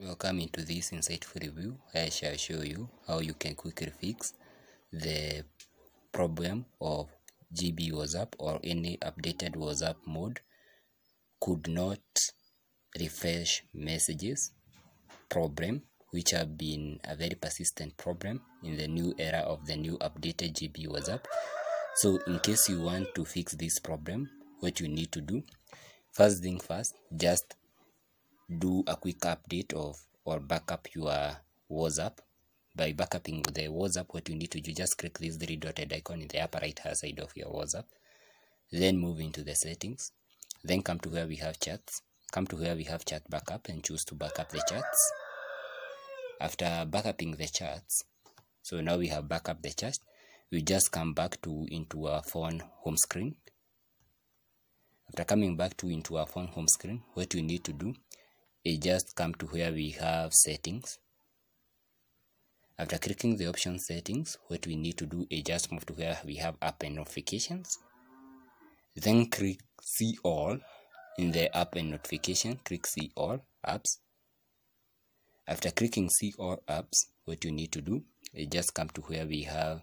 Welcome into this insightful review. I shall show you how you can quickly fix the problem of GB WhatsApp or any updated WhatsApp mod. Could not refresh messages. Problem which have been a very persistent problem in the new era of the new updated GB WhatsApp. So in case you want to fix this problem, what you need to do, first thing first, just do a quick update of or backup your WhatsApp. By backupping the WhatsApp, what you need to do, just click this three dotted icon in the upper right hand side of your WhatsApp. Then move into the settings. Then come to where we have chats. Come to where we have chat backup and choose to backup the chats. After backupping the chats, so now we have backup the chat, we just come back to into our phone home screen. After coming back to into our phone home screen, what you need to do is just come to where we have settings. After clicking the option settings, what we need to do is just move to where we have app and notifications. Then click see all in the app and notification, click see all apps. After clicking see all apps, what you need to do is just come to where we have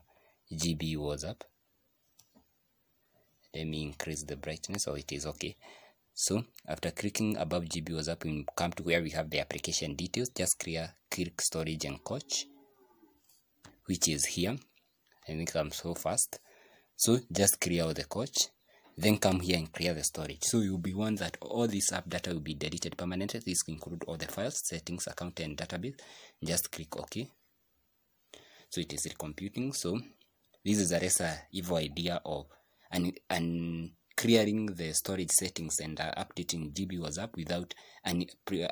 GB WhatsApp. Let me increase the brightness so it is okay. So after clicking above GB WhatsApp, we come to where we have the application details. Just clear click storage and cache, which is here. I think I'm so fast. So just clear all the cache, then come here and clear the storage. So you'll be one that all this app data will be deleted permanently. This include all the files, settings, account, and database. Just click OK. So it is recomputing. So this is a lesser evil idea of and and clearing the storage settings and uh, updating GB WhatsApp without any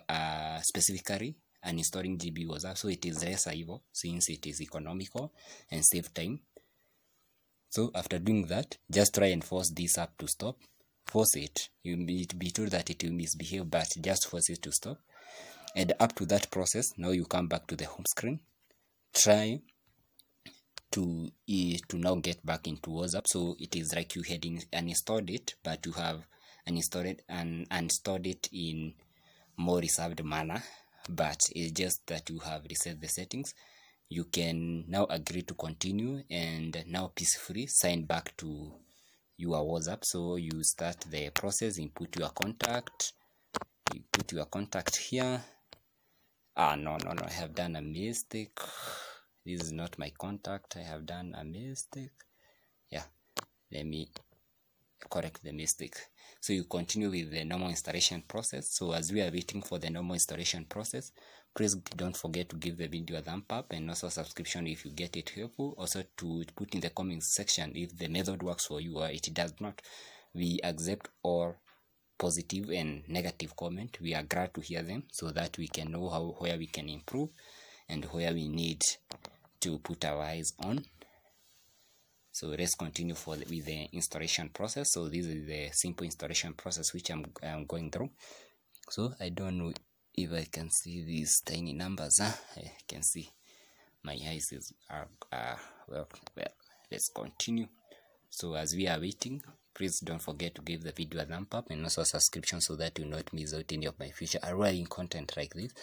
uh, specifically uninstalling GB WhatsApp. So it is less evil since it is economical and save time. So after doing that, just try and force this app to stop. Force it. You may be told that it will misbehave, but just force it to stop. And up to that process, now you come back to the home screen. Try to to now get back into WhatsApp. So it is like you had in, uninstalled it, but you have uninstalled it and installed it in more reserved manner. But it's just that you have reset the settings. You can now agree to continue and now peacefully sign back to your WhatsApp. So you start the process, input your contact, you put your contact here. Ah, no, no, no, I have done a mistake this is not my contact. I have done a mistake. Yeah let me correct the mistake. So you continue with the normal installation process. So as we are waiting for the normal installation process please don't forget to give the video a thumb up and also subscription if you get it helpful. Also to put in the comments section if the method works for you or it does not. We accept all positive and negative comment. We are glad to hear them so that we can know how where we can improve and where we need to put our eyes on. So let's continue for the, with the installation process. So this is the simple installation process which I'm, I'm going through. So I don't know if I can see these tiny numbers huh? I can see my eyes is are, uh, well well let's continue. So as we are waiting please don't forget to give the video a thumb up and also a subscription so that you not miss out any of my future arriving content like this.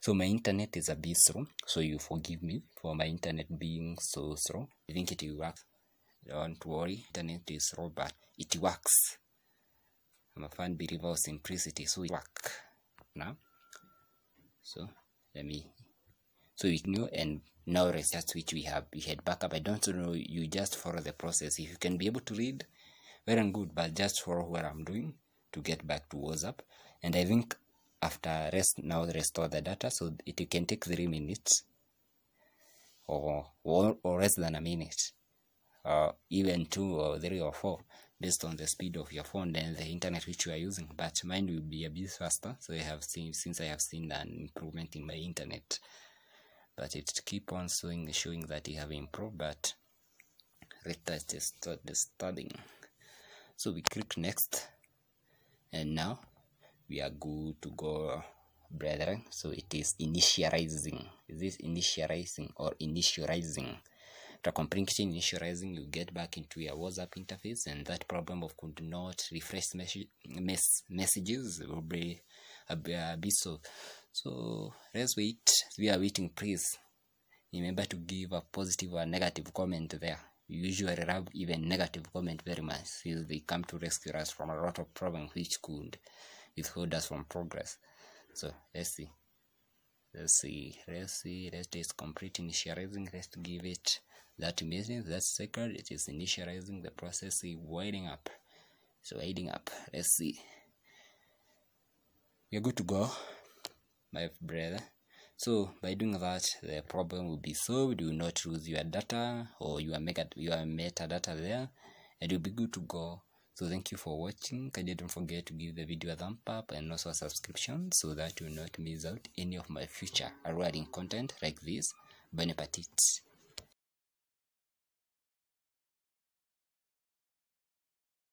So my internet is a bit slow so you forgive me for my internet being so slow i think it will work don't worry internet is slow but it works. I'm a fan believer of simplicity so it work. Now so let me so ignore and now research which we have we had backup. I don't know you just follow the process. If you can be able to read very good but just for what i'm doing to get back to whatsapp. And i think after rest now restore the data so it can take three minutes or or, or less than a minute or even two or three or four based on the speed of your phone and the internet which you are using. But mine will be a bit faster so i have seen since i have seen an improvement in my internet. But it keep on showing showing that you have improved but let's just start the studying so we click next. And now we are good to go brethren. So it is initializing. Is this initializing or initializing? After completing initializing you get back into your whatsapp interface and that problem of could not refresh mes mes messages will be a, a bit so so let's wait. We are waiting. Please remember to give a positive or negative comment there usually have even negative comment very much since they come to rescue us from a lot of problems which could withhold us from progress. So let's see. Let's see. Let's see. Let's test complete. Initializing. Let's give it that message that's second it is initializing the process is winding up. So winding up. Let's see. We're good to go my brother so by doing that the problem will be solved. You will not lose your data or your mega your metadata there and you'll be good to go. So thank you for watching. Kindly don't forget to give the video a thumb up and also a subscription so that you will not miss out any of my future learning content like this. Bene Petit.